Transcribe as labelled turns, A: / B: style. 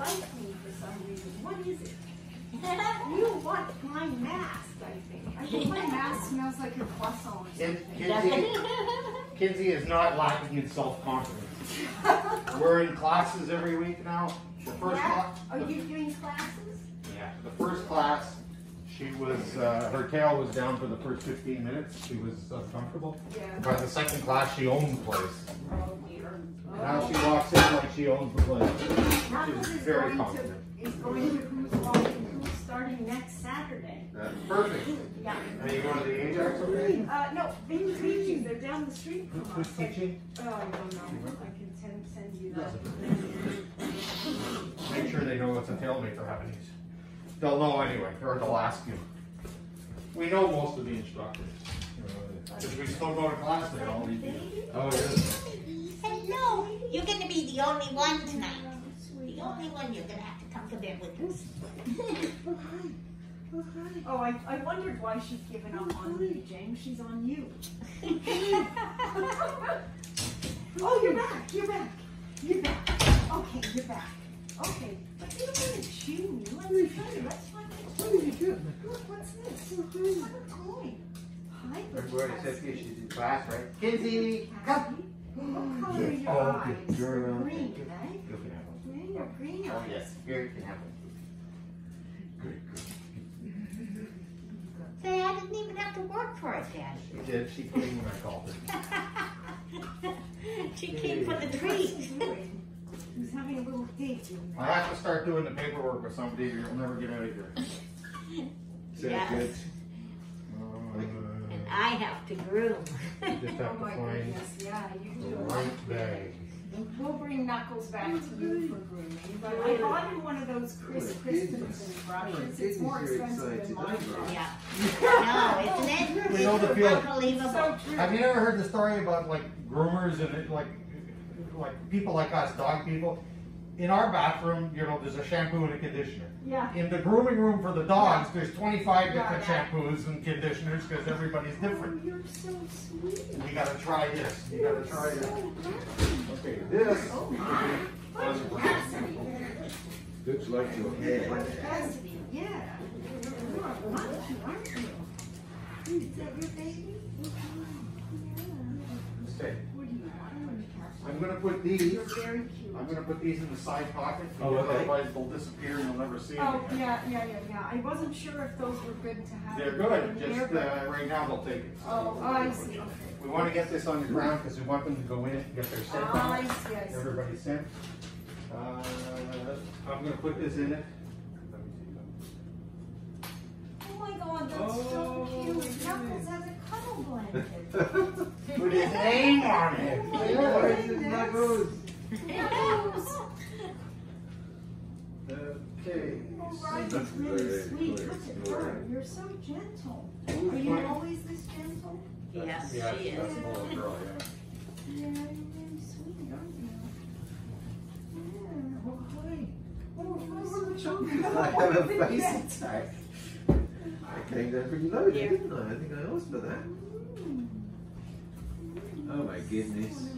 A: like me for some reason. What is it? You want my mask, I think. I think my mask smells like a croissant or
B: Kin-
A: something.
B: Kinsey, Kinsey is not lacking in self-confidence. We're in classes every week now. The first
A: Yeah?
B: class,
A: Are you doing classes?
B: yeah, the first class, she was, uh, her tail was down for the first fifteen minutes. She was uncomfortable.
A: Yeah.
B: By the second class, she owned the place.
A: Oh dear.
B: Now she walks in like she owns the place.
A: Knuckles is
B: very
A: going to, is going to who's walking, who's starting next Saturday.
B: That's perfect.
A: Yeah.
B: Are you going to the Ajax, okay?
A: Uh, no, Bing teaching, they're down the street from
B: Who's
A: us.
B: teaching?
A: Oh, I don't know, I can send, send you that.
B: Make sure they know it's a tailmate they're having these. They'll know anyway, or they'll ask you. We know most of the instructors. Because we still go to class, they all need you. Oh, yes.
C: Hello, you're gonna be the only one tonight. The only one you're gonna have to come to bed with us.
A: Oh, I, I wondered why she's given up on me, James, she's on you. Oh, you're back, you're back, you're back. Okay, you're back. Okay, but you don't want to chew me, let's try, let's find a toy. Look, what's this? What a toy? Hi,
B: Everybody said you should do class, right? Kinsey, come.
A: What color are your
B: Oh,
A: eyes?
B: good girl.
A: Green, right?
B: Oh, yes, here you can have one. Good, good.
C: Say, I didn't even have to work for it, Daddy.
B: She did, she came when I called her.
C: She came for the
A: What's
C: treat.
A: He's having a little date
B: I have to start doing the paperwork with somebody, or you'll never get out of here. Say
C: Yes.
B: good.
C: And I have to groom.
B: Just
A: Oh
B: to
A: my
B: find
A: goodness, yeah, you
B: the
A: do.
B: right bag.
A: We'll bring Knuckles back to you for grooming, but I bought him one of those Chris Christensen brushes. It's more expensive than mine.
C: Yeah. No, isn't it?
B: We know the feeling.
C: Unbelievable.
A: So true.
B: Have you ever heard the story about like groomers and like like people like us, dog people? In our bathroom, you know, there's a shampoo and a conditioner.
A: Yeah.
B: In the grooming room for the dogs, there's 25
A: Yeah,
B: different
A: yeah.
B: shampoos and conditioners because everybody's
A: Oh,
B: different.
A: you're so sweet.
B: You gotta try this. You gotta try this. Okay, this.
A: Oh my.
D: Looks like your hair.
A: Yeah. You are lucky, aren't you? Is that your baby?
B: Okay,
A: What
B: gonna put these.
A: You're very cute.
B: I'm gonna put these in the side pocket
D: Oh,
B: because
D: okay.
B: otherwise they'll disappear and you'll never see them
A: Oh,
B: again.
A: yeah, yeah, yeah, yeah. I wasn't sure if those were good to have.
B: They're
A: in
B: good, just
A: but-
B: uh, right now they'll take it.
A: Oh, oh, I see, okay.
B: We want to get this on the ground because we want them to go in and get their scent
A: Oh, I
B: on
A: see, I see.
B: Everybody's scent. Uh, I'm gonna put this in it.
A: Oh my god, that's so cute. Knuckles has a cuddle blanket.
B: Put his name on it.
A: Oh
D: Where is
A: goodness.
D: it, Knuckles?
A: Knuckles.
B: Okay.
A: Oh, right,
D: That's
A: it's really sweet. Look at her. You're so gentle. Are you always this gentle?
C: Yes,
B: Yeah,
C: she is.
B: the little girl, yeah.
A: Yeah, you're really sweet, aren't you? Yeah. Oh, hi. Oh, hi,
D: I have a face attack. I came down pretty low,
C: Here.
D: didn't I? I think I asked for that. Oh my goodness.